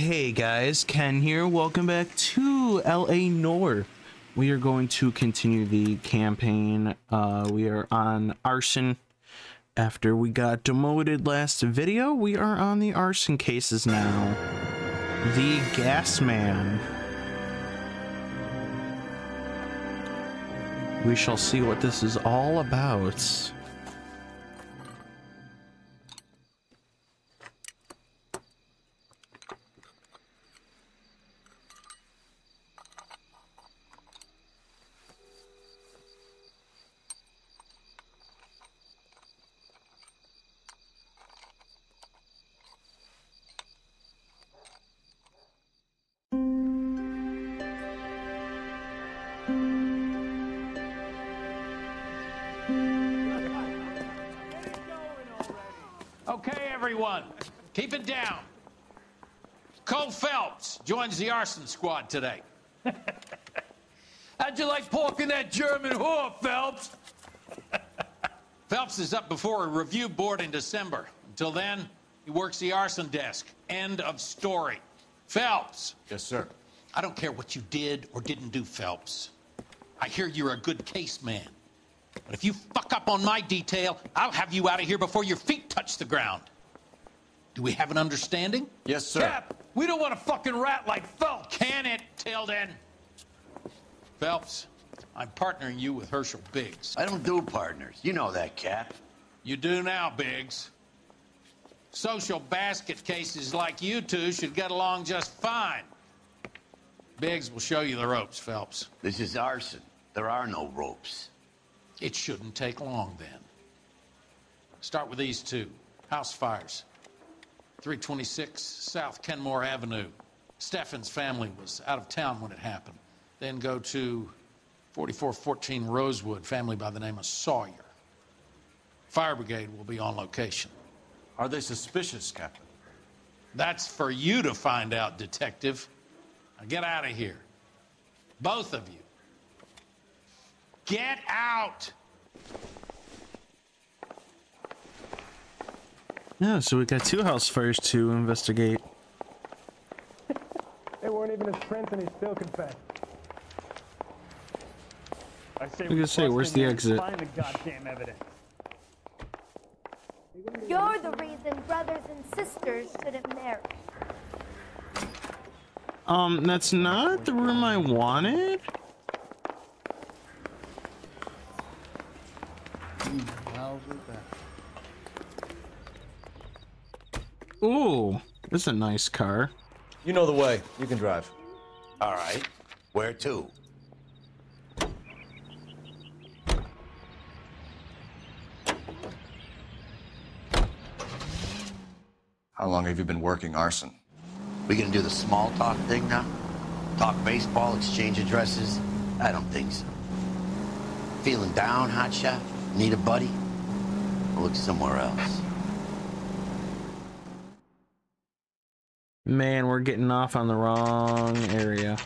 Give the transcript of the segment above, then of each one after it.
Hey guys, Ken here. Welcome back to LA Noire. We are going to continue the campaign. Uh, we are on arson. After we got demoted last video, we are on the arson cases now. The Gas Man. We shall see what this is all about. Joins the arson squad today. How'd you like pork in that German whore, Phelps? Phelps is up before a review board in December. Until then, he works the arson desk. End of story. Phelps, Yes, sir. I don't care what you did or didn't do, Phelps. I hear you're a good case man. But if you fuck up on my detail, I'll have you out of here before your feet touch the ground. Do we have an understanding? Yes, sir. Cap, we don't want a fucking rat like Phelps. Can it, Tilden? Phelps, I'm partnering you with Herschel Biggs. I don't do partners. You know that, Cap. You do now, Biggs. Social basket cases like you two should get along just fine. Biggs will show you the ropes, Phelps. This is arson. There are no ropes. It shouldn't take long then. Start with these two house fires 326 South Kenmore Avenue. Steffen's family was out of town when it happened. Then go to 4414 Rosewood, family by the name of Sawyer. Fire brigade will be on location. Are they suspicious, Captain? That's for you to find out, detective. Now get out of here. Both of you. Get out! Yeah, so we got two house fires to investigate. They weren't even his friends and he still confessed. I say I was gonna say, where's the there and exit? Find the goddamn evidence. You're the reason brothers and sisters shouldn't marry. Um, that's not the room I wanted. Ooh, this is a nice car. You know the way. You can drive. All right. Where to? How long have you been working arson? We gonna do the small talk thing now? Talk baseball, exchange addresses? I don't think so. Feeling down, hotshot? Need a buddy? I'll look somewhere else. Man, we're getting off on the wrong area.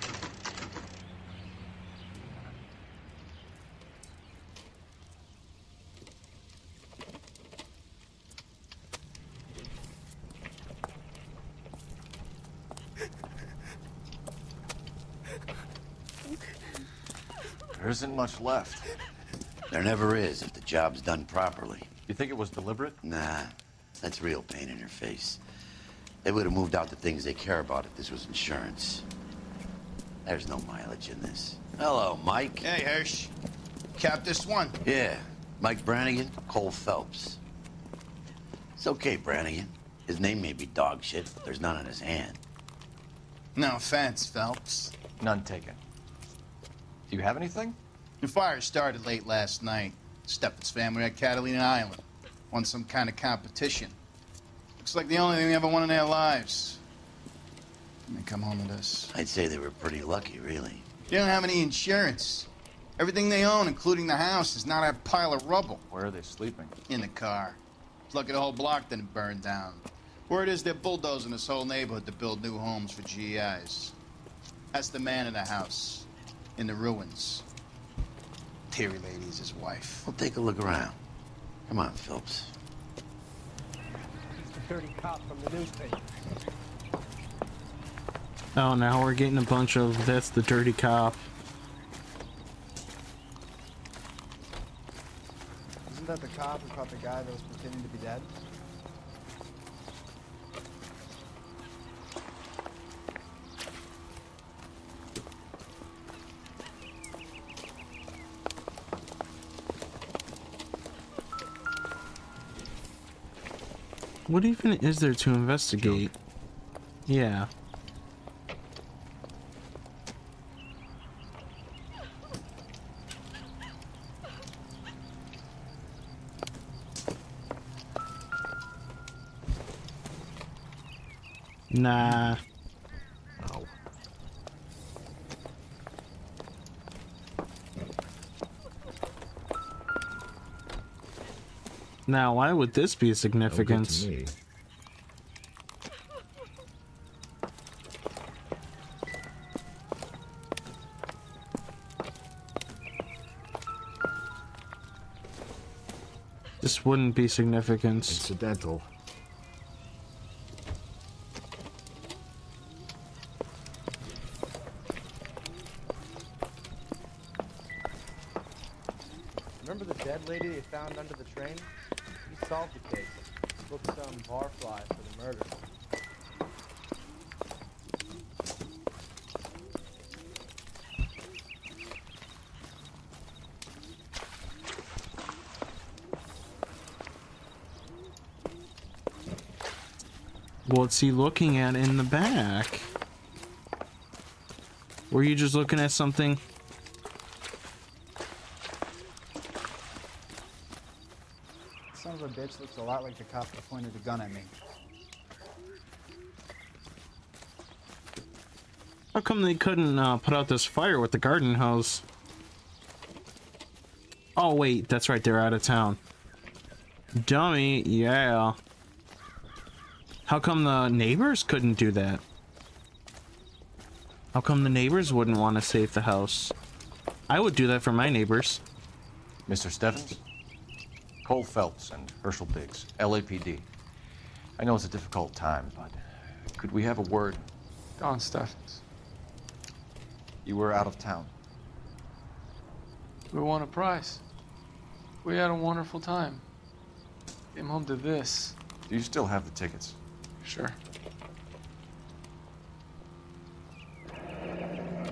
There isn't much left. There never is if the job's done properly. You think it was deliberate? Nah, that's real pain in your face. They would have moved out the things they care about if this was insurance. There's no mileage in this. Hello, Mike. Hey, Hirsch. Cap this one. Yeah, Mike Brannigan, Cole Phelps. It's okay, Brannigan. His name may be dog shit, but there's none on his hand. No offense, Phelps. None taken. Do you have anything? The fire started late last night. Steffen's family at Catalina Island. Won some kind of competition. Looks like the only thing they ever won in their lives. And they come home with us. I'd say they were pretty lucky, really. They don't have any insurance. Everything they own, including the house, is now a pile of rubble Where are they sleeping? in the car. It's lucky the whole block didn't burn down. Word is they're bulldozing this whole neighborhood to build new homes for GIs. That's the man in the house, in the ruins. Terry Lady is his wife. We'll take a look around. Come on, Phelps. Dirty cop from the newspaper. Oh, now we're getting a bunch of that's the dirty cop. Isn't that the cop who caught the guy that was pretending to be dead? What even is there to investigate? Yeah. Nah. Now, why would this be significant? me. This wouldn't be significant. Incidental. Remember the dead lady they found under the train? He solved the case. Booked some barfly for the murder. What's he looking at in the back? Were you just looking at something? Son of a looks a lot like the cop that pointed a gun at me. How come they couldn't uh, put out this fire with the garden hose? Oh wait, that's right, they're out of town. Dummy, yeah. How come the neighbors couldn't do that? How come the neighbors wouldn't want to save the house? I would do that for my neighbors. Mr. Steffens? Cole Phelps and Herschel Biggs, LAPD. I know it's a difficult time, but could we have a word? Don Steffens. You were out of town. We won a prize. We had a wonderful time. Came home to this. Do you still have the tickets? Sure.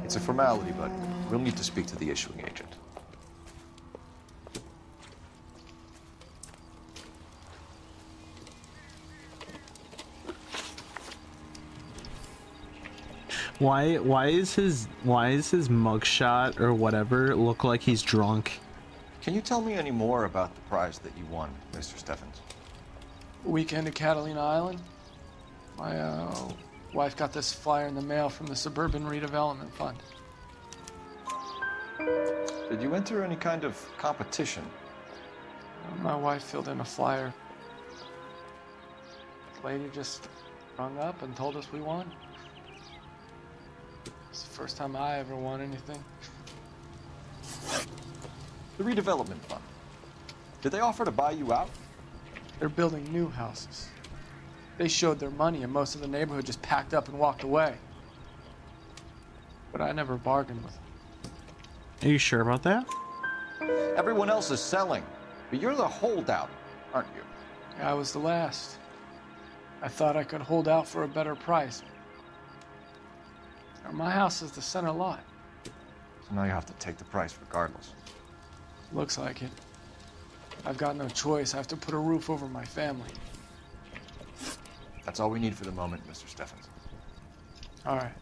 It's a formality, but we'll need to speak to the issuing agent. Why why is his why is his mugshot or whatever look like he's drunk? Can you tell me any more about the prize that you won, Mr. Steffens? Weekend at Catalina Island. My uh, wife got this flyer in the mail from the Suburban Redevelopment Fund. Did you enter any kind of competition? My wife filled in a flyer. The lady just rung up and told us we won. It's the first time I ever won anything. The redevelopment fund. Did they offer to buy you out? They're building new houses. They showed their money, and most of the neighborhood just packed up and walked away. But I never bargained with them. Are you sure about that? Everyone else is selling, but you're the holdout, aren't you? I was the last. I thought I could hold out for a better price. Now, My house is the center lot. So now you have to take the price regardless. Looks like it. I've got no choice. I have to put a roof over my family. That's all we need for the moment, Mr. Steffens. All right.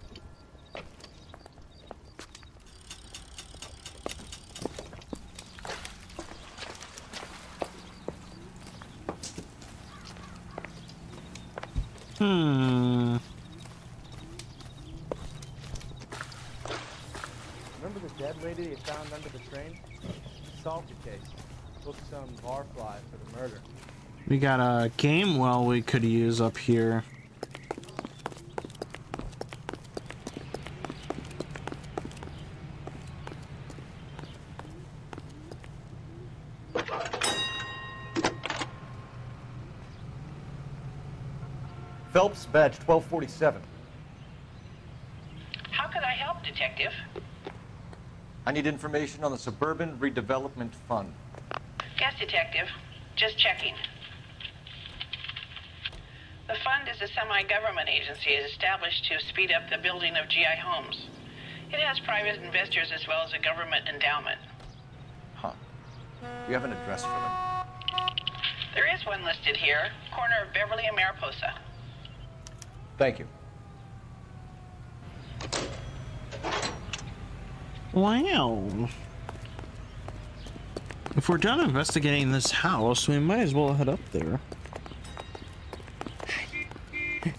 Hmm. Remember the dead lady they found under the train? Solved the case. Booked some barfly for the murder. We got a game well we could use up here. Phelps, badge 1247. Detective. I need information on the Suburban Redevelopment Fund. Yes, Detective. Just checking. The fund is a semi-government agency established to speed up the building of GI homes. It has private investors as well as a government endowment. Huh. Do you have an address for them? There is one listed here, corner of Beverly and Mariposa. Thank you. Wow. If we're done investigating this house, we might as well head up there.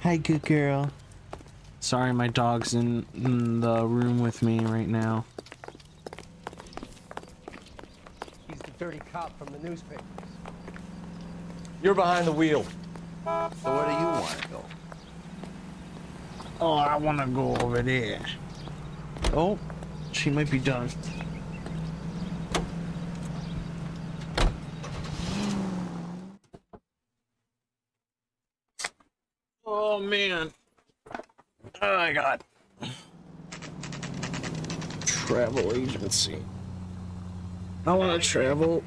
Hi, good girl. Sorry, my dog's in, in the room with me right now. He's the dirty cop from the newspapers. You're behind the wheel. So where do you want to go? Oh, I want to go over there. Oh, she might be done. Oh man. Oh my god. Travel agency. I want to travel.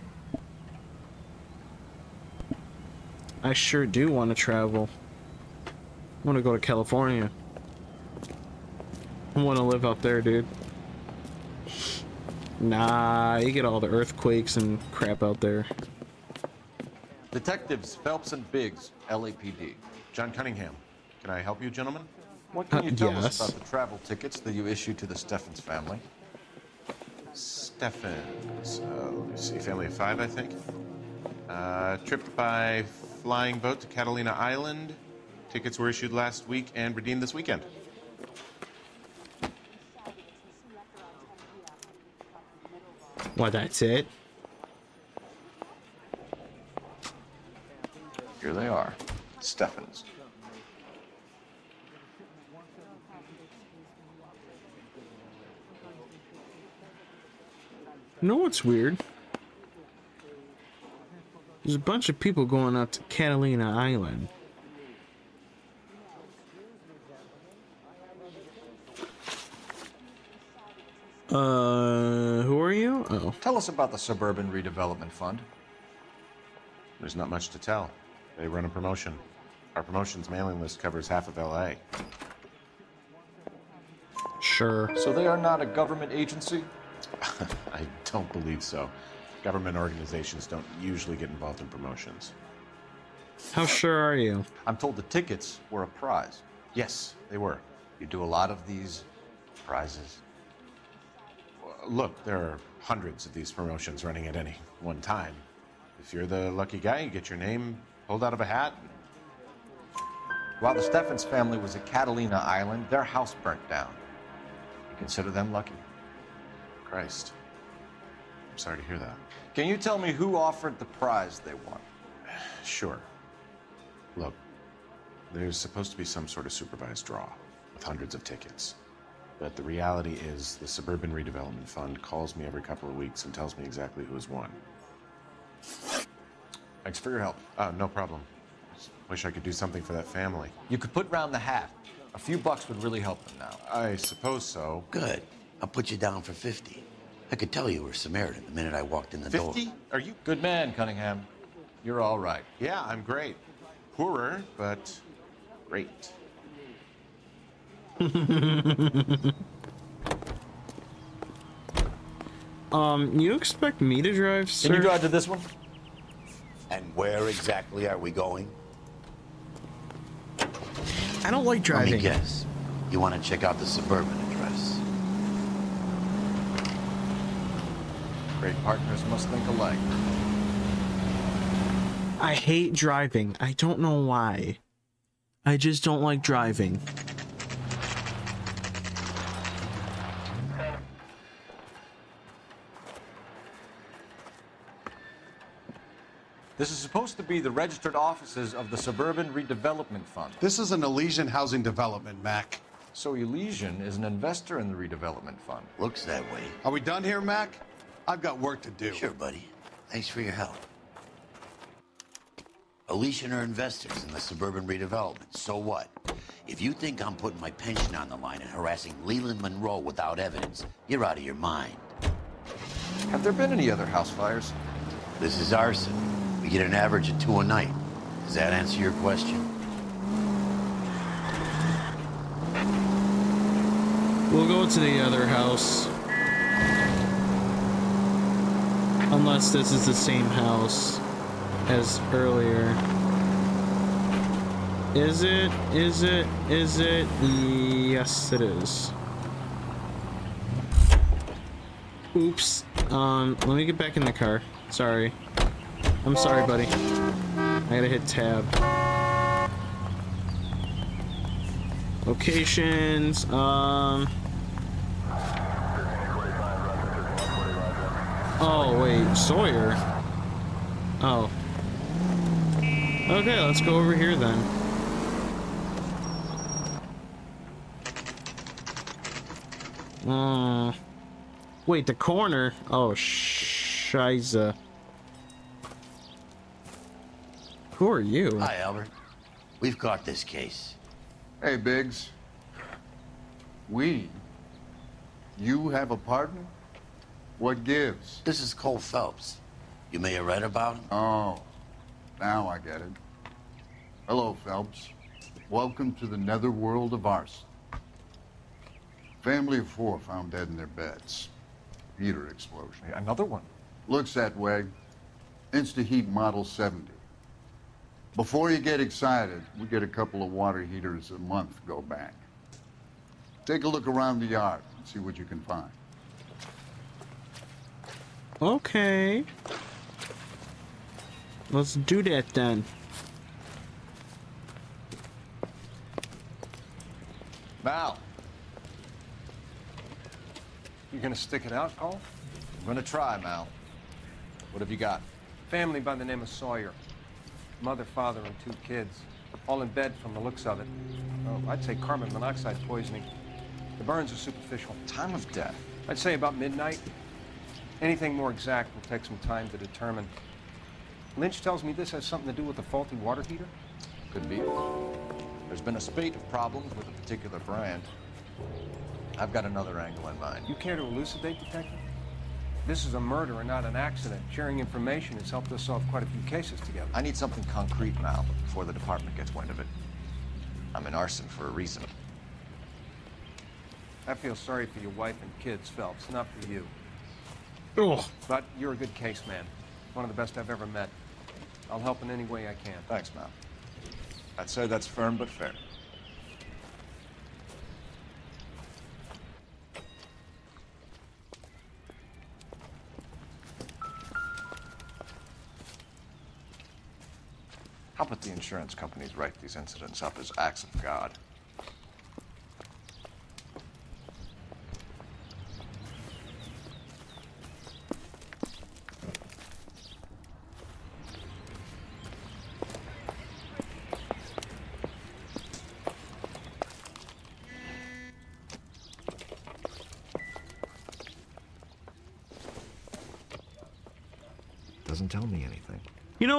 I sure do want to travel. I want to go to California. I want to live up there, dude. Nah, you get all the earthquakes and crap out there. Detectives Phelps and Biggs, LAPD. John Cunningham. Can I help you, gentlemen? What can Uh, you tell yes. us about the travel tickets that you issued to the Steffens family? Steffens. Uh, let me see. Family of five, I think. Uh, trip by flying boat to Catalina Island. Tickets were issued last week and redeemed this weekend. Well, that's it. Here they are. Steffens. You know what's weird? There's a bunch of people going out to Catalina Island. Uh, who are you? Oh, Tell us about the Suburban Redevelopment Fund. There's not much to tell. They run a promotion. Our promotions mailing list covers half of LA. sure. So they are not a government agency? I don't believe so. Government organizations don't usually get involved in promotions. How sure are you? I'm told the tickets were a prize. Yes, they were. You do a lot of these prizes. Look, there are hundreds of these promotions running at any one time. If you're the lucky guy, you get your name pulled out of a hat. While the Steffens family was at Catalina Island, their house burnt down. You consider them lucky? Christ. I'm sorry to hear that. Can you tell me who offered the prize they won? Sure. Look, there's supposed to be some sort of supervised draw with hundreds of tickets. But the reality is, the Suburban Redevelopment Fund calls me every couple of weeks and tells me exactly who has won. Thanks for your help. Uh, no problem. Just wish I could do something for that family. You could put round the hat. A few bucks would really help them now. I suppose so. Good. I'll put you down for 50. I could tell you were Samaritan the minute I walked in the door. 50? Are you? Good man, Cunningham. You're all right. Yeah, I'm great. Poorer, but great. Um, you expect me to drive, sir? Can you drive to this one? And where exactly are we going? I don't like driving. Let driving. me guess. You want to check out the suburban address? Great partners must think alike. I hate driving. I don't know why. I just don't like driving. This is supposed to be the registered offices of the Suburban Redevelopment Fund. This is an Elysian housing development, Mac. So Elysian is an investor in the redevelopment fund. Looks that way. Are we done here, Mac? I've got work to do. Sure, buddy. Thanks for your help. Elysian are investors in the suburban redevelopment. So what? If you think I'm putting my pension on the line and harassing Leland Monroe without evidence, you're out of your mind. Have there been any other house fires? This is arson. We get an average of two a night. Does that answer your question? We'll go to the other house. Unless this is the same house as earlier. Is it? Is it? Is it? Yes, it is. Oops. Um, let me get back in the car. Sorry. I'm sorry, buddy. I gotta hit tab. Locations, um... Oh, wait, Sawyer? Oh. Okay, let's go over here then. Uh, wait, the corner? Oh, shiza. Who are you? Hi, Albert. We've got this case. Hey, Biggs. We? You have a partner? What gives? This is Cole Phelps. You may have read about him. Oh, now I get it. Hello, Phelps. Welcome to the netherworld of arson. Family of four found dead in their beds. Heater explosion. Another one? Looks that way. Insta-Heat Model 70. Before you get excited, we get a couple of water heaters a month go bang. Take a look around the yard and see what you can find. Okay. Let's do that then. Mal. You gonna stick it out, Cole? I'm gonna try, Mal. What have you got? Family by the name of Sawyer. Mother, father, and two kids. All in bed from the looks of it. Oh, I'd say carbon monoxide poisoning. The burns are superficial. Time of death? I'd say about midnight. Anything more exact will take some time to determine. Lynch tells me this has something to do with the faulty water heater? Could be. There's been a spate of problems with a particular brand. I've got another angle in mind. You care to elucidate, Detective? This is a murder and not an accident. Sharing information has helped us solve quite a few cases together. I need something concrete, Mal, before the department gets wind of it. I'm in arson for a reason. I feel sorry for your wife and kids, Phelps, not for you. Ugh. But you're a good case man. One of the best I've ever met. I'll help in any way I can. Thanks, Mal. I'd say that's firm but fair. How about the insurance companies write these incidents up as acts of God?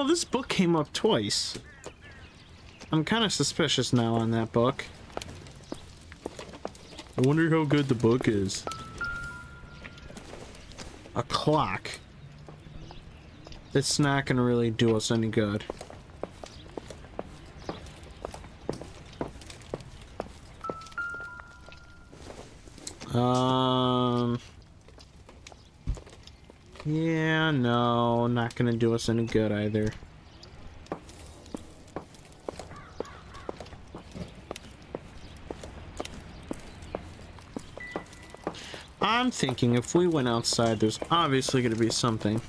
This book came up twice. I'm kind of suspicious now on that book. I wonder how good the book is. A clock. It's not gonna really do us any good. Not gonna do us any good either. I'm thinking if we went outside, there's obviously gonna be something.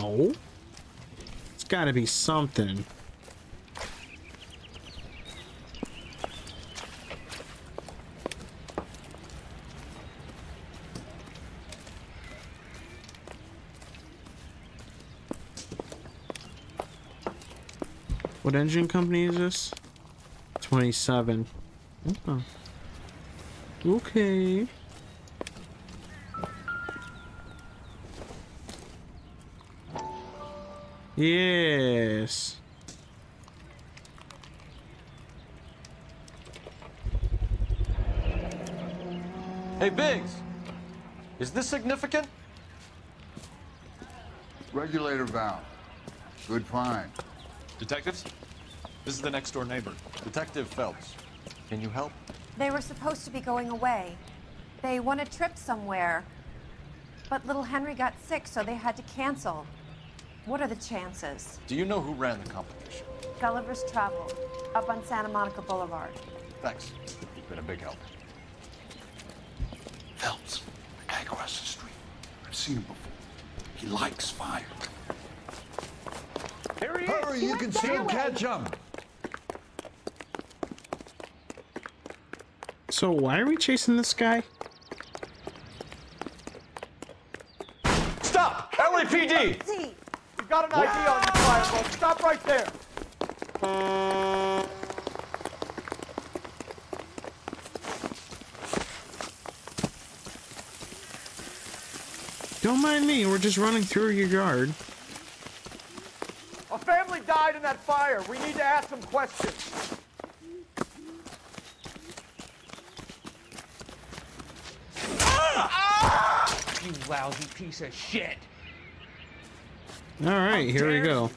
No. It's gotta be something. What engine company is this? 27. Oh. Okay. Yes. Hey, Biggs! Is this significant? Regulator valve. Good find. Detectives? This is the next door neighbor. Detective Phelps. Can you help? They were supposed to be going away. They won a trip somewhere. But little Henry got sick, so they had to cancel. What are the chances? Do you know who ran the competition? Gulliver's Travel, up on Santa Monica Boulevard. Thanks. You've been a big help. Phelps, the guy across the street. I've seen him before. He likes fire. Here he is! Hurry, you can see still catch him. So why are we chasing this guy? Stop! LAPD! We've got an ID on you, Firebolt. Stop right there. Don't mind me, we're just running through your yard. A family died in that fire. We need to ask some questions. You lousy piece of shit. Alright, oh, here we go.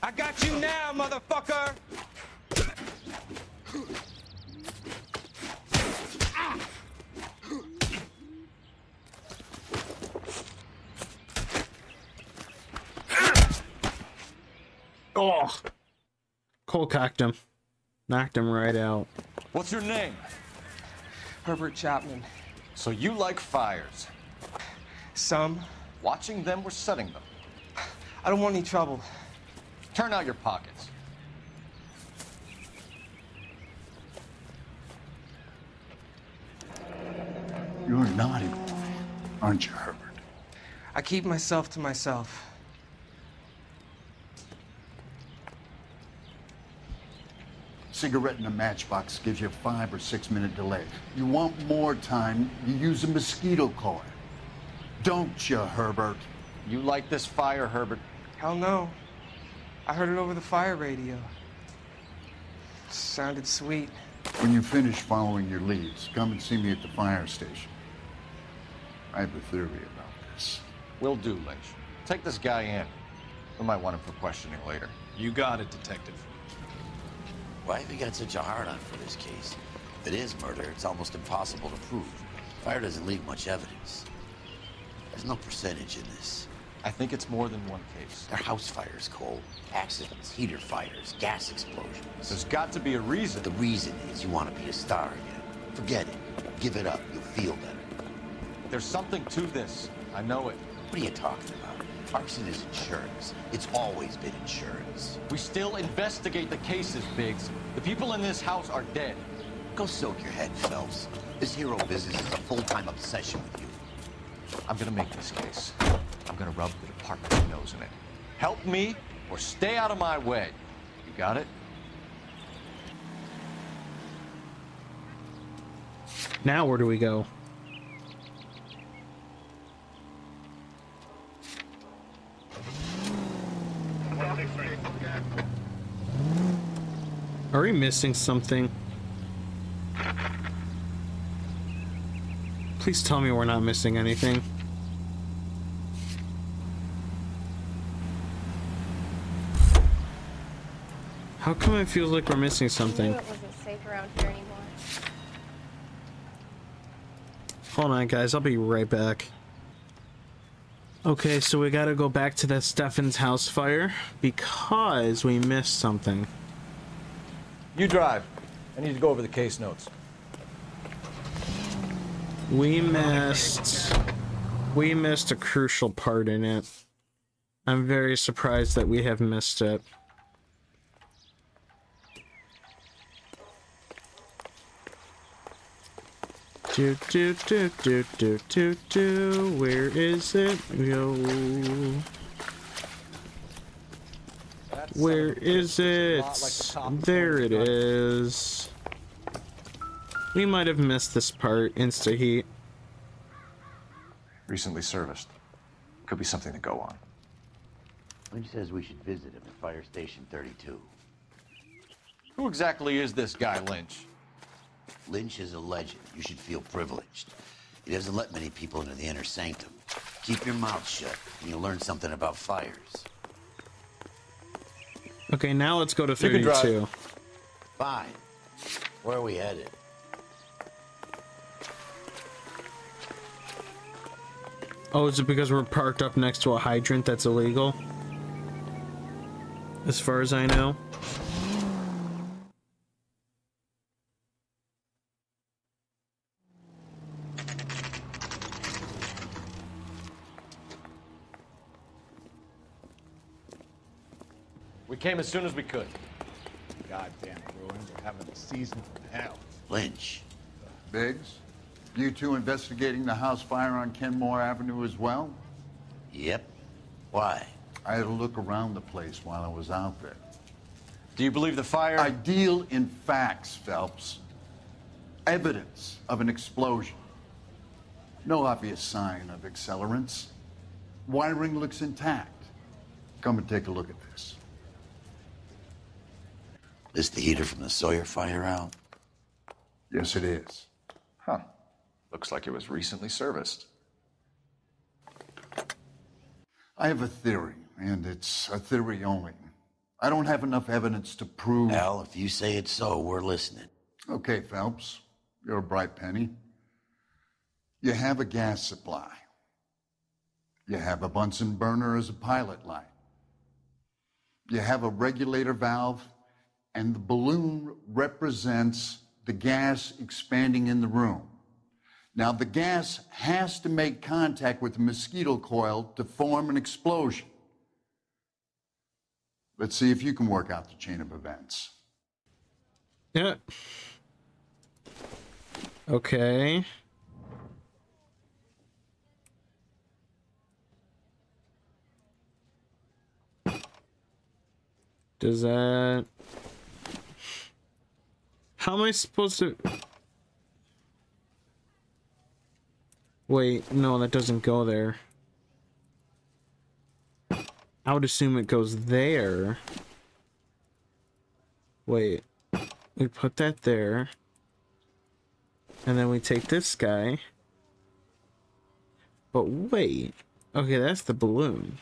I got you now, motherfucker! Oh! Cold cocked him. Knocked him right out. What's your name? Herbert Chapman. So you like fires? Some. Watching them or setting them? I don't want any trouble. Turn out your pockets. You're a naughty boy, aren't you, Herbert? I keep myself to myself. Cigarette in a matchbox gives you a five or six minute delay. You want more time, you use a mosquito coil. Don't you, Herbert? You like this fire, Herbert? Hell no. I heard it over the fire radio. Sounded sweet. When you finish following your leads, come and see me at the fire station. I have a theory about this. Will do, Lynch. Take this guy in. We might want him for questioning later. You got it, Detective. Why have you got such a hard on for this case? If it is murder, it's almost impossible to prove. Fire doesn't leave much evidence. There's no percentage in this. I think it's more than one case. They're house fires, Cole. Accidents, heater fires, gas explosions. There's got to be a reason. The reason is you want to be a star again. Forget it. Give it up. You'll feel better. There's something to this. I know it. What are you talking about? Arson is insurance. It's always been insurance. We still investigate the cases, Biggs. The people in this house are dead. Go soak your head, Phelps. This hero business is a full-time obsession with you. I'm gonna make this case. I'm gonna rub the department's nose in it. Help me or stay out of my way. You got it? Now where do we go? We missing something? Please tell me we're not missing anything. How come it feels like we're missing something? knew it wasn't safe around here anymore. Hold on, guys. I'll be right back. Okay, so we gotta go back to that Steffens house fire because we missed something. You drive. I need to go over the case notes. We missed... We missed a crucial part in it. I'm very surprised that we have missed it. Do do do do do do do. Where is it? Yo. That son Where of a bitch is looks a it? like the There it before is. We might have missed this part, Insta Heat. Recently serviced. Could be something to go on. Lynch says we should visit him at Fire Station 32. Who exactly is this guy, Lynch? Lynch is a legend. You should feel privileged. He doesn't let many people into the inner sanctum. Keep your mouth shut, and you'll learn something about fires. Okay, now let's go to You can 32. Fine. Where are we headed? Oh, is it because we're parked up next to a hydrant that's illegal? As far as I know. Came as soon as we could. Goddamn ruins are having a season from hell. Lynch. Biggs, you two investigating the house fire on Kenmore Avenue as well? Yep. Why? I had a look around the place while I was out there. Do you believe the fire? I deal in facts, Phelps. Evidence of an explosion. No obvious sign of accelerants. Wiring looks intact. Come and take a look at this. This the heater from the Sawyer fire out? Yes, it is. Huh. Looks like it was recently serviced. I have a theory, and it's a theory only. I don't have enough evidence to prove. Al, if you say it's so, we're listening. Okay, Phelps. You're a bright penny. You have a gas supply. You have a Bunsen burner as a pilot light. You have a regulator valve, and the balloon represents the gas expanding in the room. Now, the gas has to make contact with the mosquito coil to form an explosion. Let's see if you can work out the chain of events. Yeah. Okay. Does that... How am I supposed to... Wait, no, that doesn't go there. I would assume it goes there. Wait. We put that there. And then we take this guy. But wait. Okay, that's the balloon.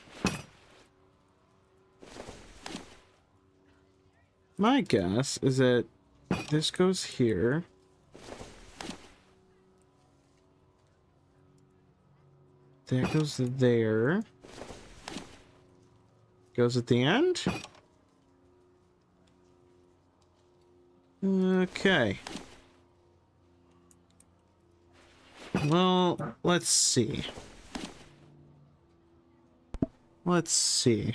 My guess is that this goes here. That goes there. Goes at the end? Okay. Well, let's see. Let's see.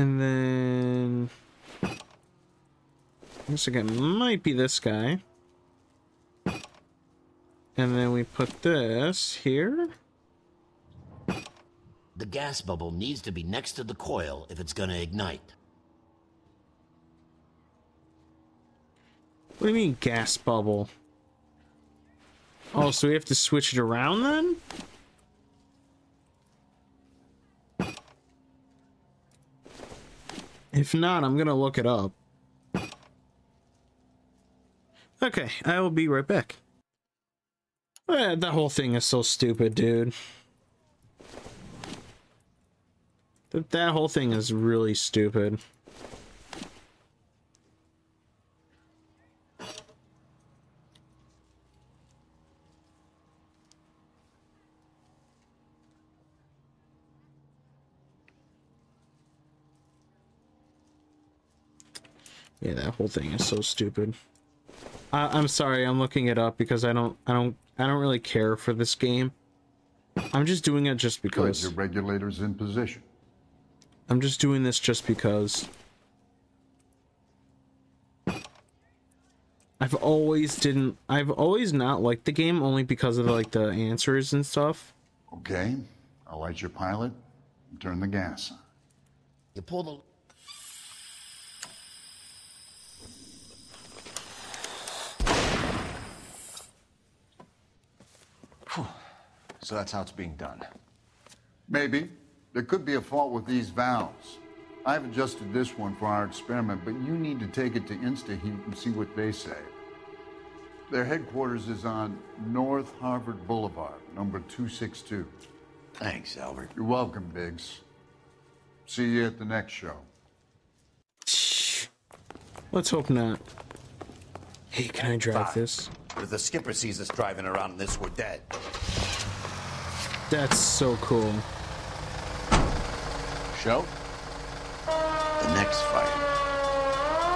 And then... This again might be this guy. And then we put this here. The gas bubble needs to be next to the coil if it's gonna ignite. What do you mean gas bubble? Oh, so we have to switch it around then? If not, I'm gonna look it up. Okay, I will be right back. Eh, that whole thing is so stupid, dude. That, that whole thing is really stupid. Yeah, that whole thing is so stupid. I, I'm sorry, I'm looking it up because I don't, I don't, I don't really care for this game. I'm just doing it just Good, because. your regulators in position. I'm just doing this just because. I've always didn't. I've always not liked the game only because of like the answers and stuff. Okay, I'll light your pilot and turn the gas. You pull the. So that's how it's being done. Maybe. There could be a fault with these valves. I've adjusted this one for our experiment, but you need to take it to InstaHeat and see what they say. Their headquarters is on North Harvard Boulevard, number 262. Thanks, Albert. You're welcome, Biggs. See you at the next show. Shh. Let's hope not. Hey, can I drive this? If the skipper sees us driving around in this, we're dead. That's so cool. Show? The next fire.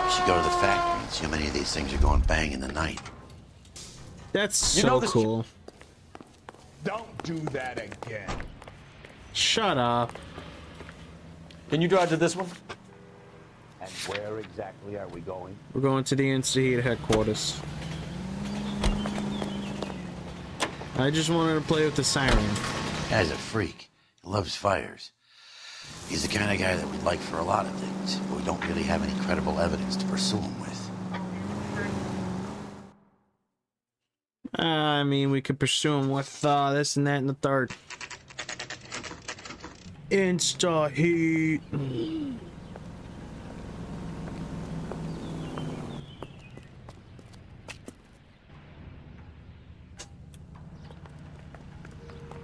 We should go to the factory and see how many of these things are going bang in the night. That's You so know cool. Don't do that again. Shut up. Can you drive to this one? And where exactly are we going? We're going to the InstaHeat headquarters. I just wanted to play with the siren. Guy's a freak. He loves fires. He's the kind of guy that we'd like for a lot of things, but we don't really have any credible evidence to pursue him with. I mean, we could pursue him with uh, this and that and the third. Insta heat.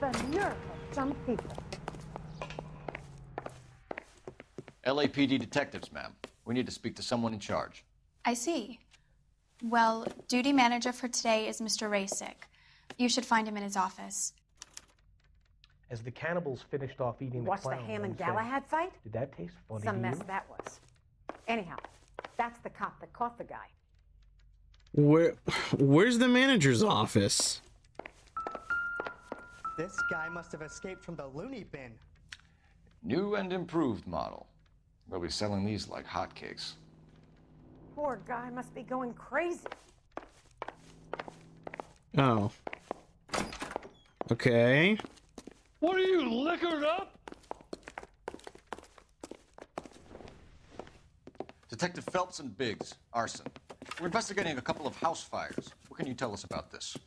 The nerve of some people. LAPD detectives, ma'am. We need to speak to someone in charge. I see. Well, duty manager for today is Mr. Rasick. You should find him in his office. As the cannibals finished off eating the Watch the clown Ham and Wednesday, Galahad fight? Did that taste funny Some to mess you? that was. Anyhow, that's the cop that caught the guy. Where, where's the manager's office? This guy must have escaped from the loony bin. New and improved model. We'll be selling these like hotcakes. Poor guy must be going crazy. Oh. Okay. What are you, liquored up? Detective Phelps and Biggs, arson. We're investigating a couple of house fires. What can you tell us about this?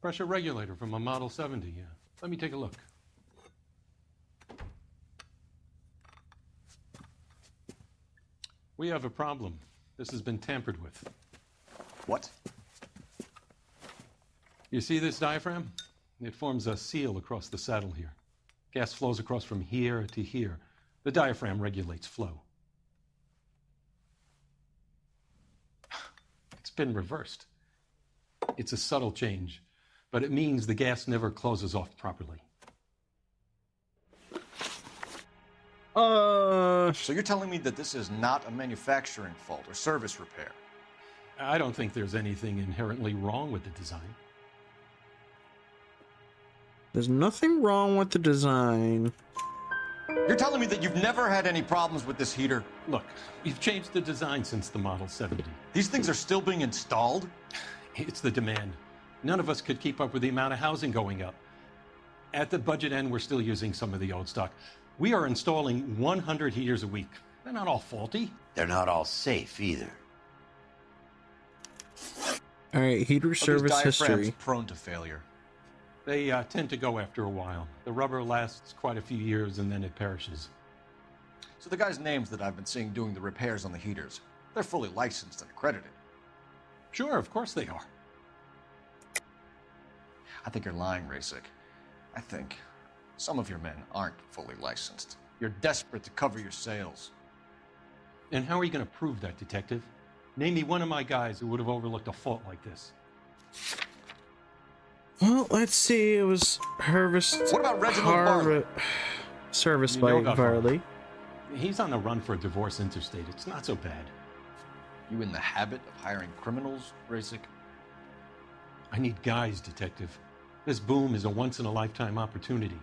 Pressure regulator from a Model 70, yeah. Let me take a look. We have a problem. This has been tampered with. What? You see this diaphragm? It forms a seal across the saddle here. Gas flows across from here to here. The diaphragm regulates flow. It's been reversed. It's a subtle change, but it means the gas never closes off properly. Uh. So you're telling me that this is not a manufacturing fault or service repair? I don't think there's anything inherently wrong with the design. There's nothing wrong with the design. You're telling me that you've never had any problems with this heater? Look, we've changed the design since the Model 70. These things are still being installed? It's the demand. None of us could keep up with the amount of housing going up. At the budget end, we're still using some of the old stock. We are installing 100 heaters a week. They're not all faulty. They're not all safe either. All right, heater Are these service diaphragms history. prone to failure? They uh, tend to go after a while. The rubber lasts quite a few years and then it perishes. So the guys' names that I've been seeing doing the repairs on the heaters, they're fully licensed and accredited. Sure, of course they are. I think you're lying, Rasick. I think some of your men aren't fully licensed. You're desperate to cover your sales. And how are you going to prove that, Detective? Name me one of my guys who would have overlooked a fault like this. Well, let's see. It was harvest. What about Reginald Varley? Service You by know about Varley. He's on the run for a divorce interstate. It's not so bad. You in the habit of hiring criminals, Rasick? I need guys, Detective. This boom is a once in a lifetime opportunity.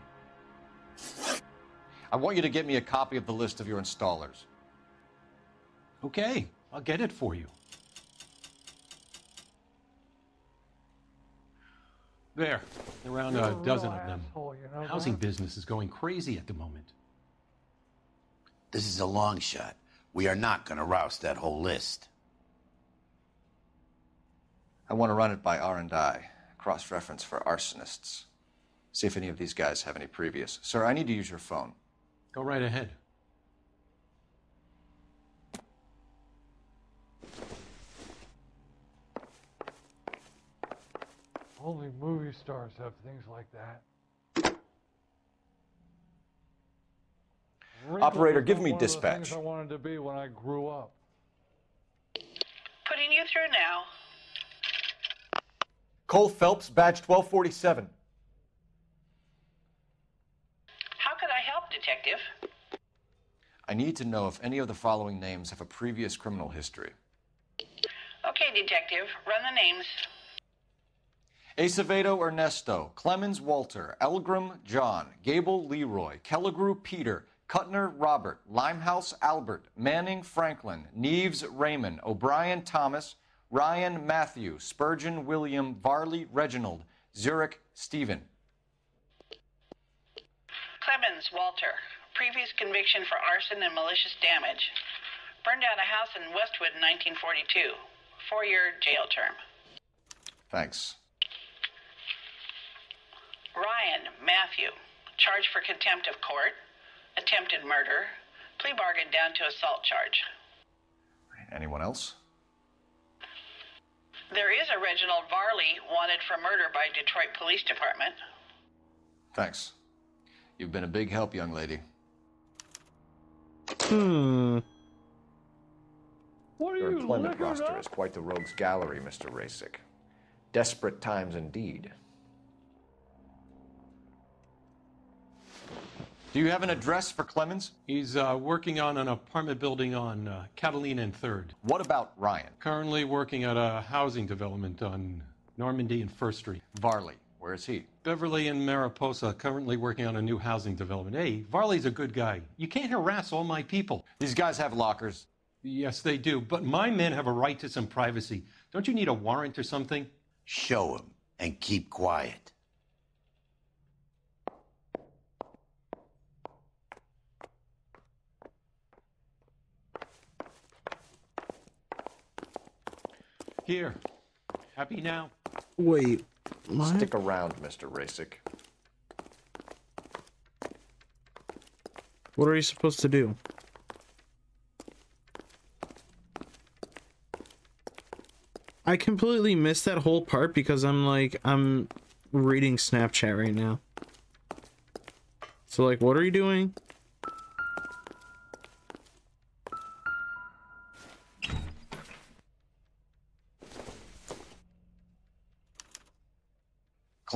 I want you to get me a copy of the list of your installers. Okay, I'll get it for you. There, around a, a dozen of them. You know Housing that? business is going crazy at the moment. This is a long shot. We are not going to rouse that whole list. I want to run it by R&I cross-reference for arsonists. See if any of these guys have any previous. Sir, I need to use your phone. Go right ahead. Only movie stars have things like that. Operator, give are me one of the dispatch. things I wanted to be when I grew up. Putting you through now. Cole Phelps, badge 1247. How could I help, Detective? I need to know if any of the following names have a previous criminal history. Okay, Detective, run the names. Acevedo Ernesto, Clemens Walter, Elgram John, Gable Leroy, Kelligrew Peter, Cutner Robert, Limehouse Albert, Manning Franklin, Neves Raymond, O'Brien Thomas, Ryan Matthew, Spurgeon William, Varley Reginald, Zurich Stephen. Clemens Walter. Previous conviction for arson and malicious damage. Burned down a house in Westwood in 1942. Four year jail term. Thanks. Ryan Matthew. Charged for contempt of court. Attempted murder. Plea bargain down to assault charge. Anyone else? There is a Reginald Varley wanted for murder by Detroit Police Department. Thanks. You've been a big help, young lady. Hmm. What are Your you employment roster up? is quite the rogues gallery, Mr. Rasick. Desperate times indeed. Do you have an address for Clemens? He's uh, working on an apartment building on uh, Catalina and Third. What about Ryan? Currently working at a housing development on Normandy and First Street. Varley, where is he? Beverly and Mariposa, currently working on a new housing development. Hey, Varley's a good guy. You can't harass all my people. These guys have lockers. Yes, they do, but my men have a right to some privacy. Don't you need a warrant or something? Show him and keep quiet. Here. Happy now? Wait. What? Stick around, Mr. Rasick. What are you supposed to do? I completely missed that whole part because I'm like, I'm reading Snapchat right now. So like, what are you doing?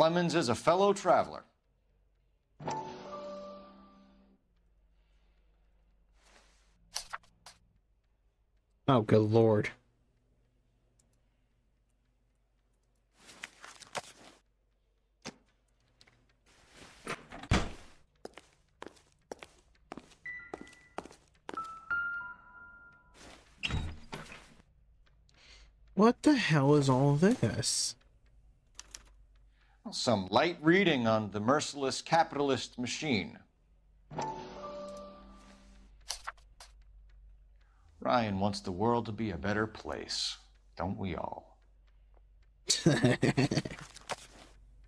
Clemens is a fellow traveler. Oh, good lord. What the hell is all this? Some light reading on the merciless capitalist machine. Ryan wants the world to be a better place, don't we all?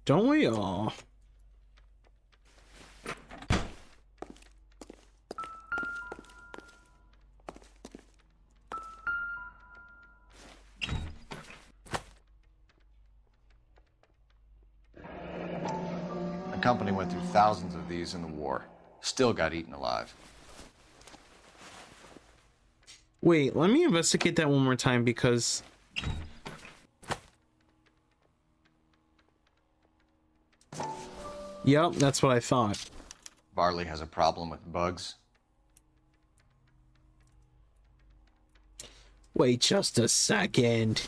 Don't we all? Thousands of these in the war. Still got eaten alive. Wait, let me investigate that one more time because Yep, that's what I thought. Varley has a problem with bugs. Wait just a second.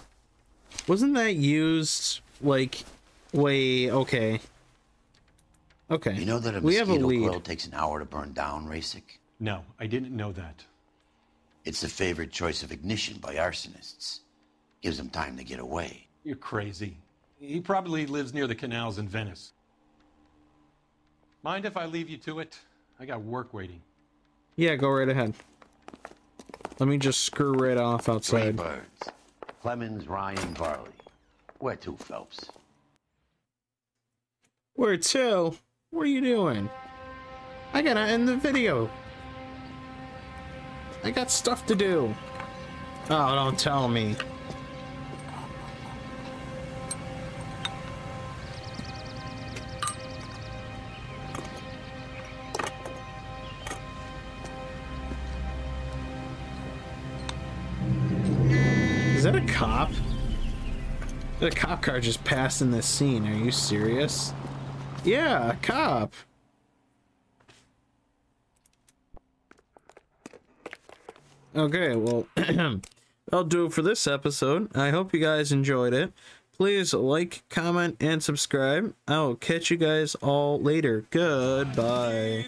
Wasn't that used like wait, okay. Okay. You know that a we have a mosquito lead. coil takes an hour to burn down, Rasick? No, I didn't know that. It's the favorite choice of ignition by arsonists. Gives them time to get away. You're crazy. He probably lives near the canals in Venice. Mind if I leave you to it? I got work waiting. Yeah, go right ahead. Let me just screw right off Three outside. birds. Clemens, Ryan, Varley. Where to, Phelps? Where to? What are you doing? I gotta end the video. I got stuff to do. Oh, don't tell me. Is that a cop? The cop car just passed in this scene. Are you serious? Yeah, a cop. Okay, well, that'll do it for this episode. I hope you guys enjoyed it. Please like, comment, and subscribe. I'll catch you guys all later. Goodbye.